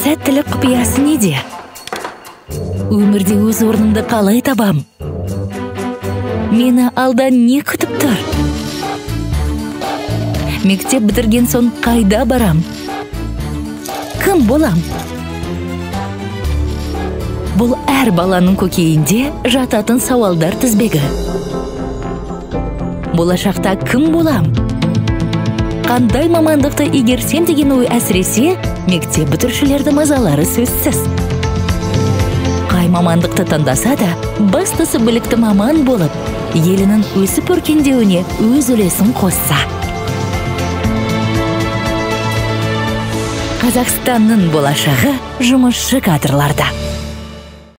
сәттілік құпиясы неде? Өмірде өз орнымды қалай табам? Мені алда не күтіп тұр? Мектеп бітірген соң қайда барам? Кім болам? Бұл әр баланың көкейінде жататын сауалдар тізбегі. Болашақта кім болам? Қандай мамандықты игерсем деген ой әсіресе мектеп бітірушілерді мазалары сөзсіз. Қай мамандықты таңдаса да бастысы білікті маман болып елінің өсіп өркендеуіне өз үлесін қосса. Қазақстанның болашағы жұмысшы кадрларда.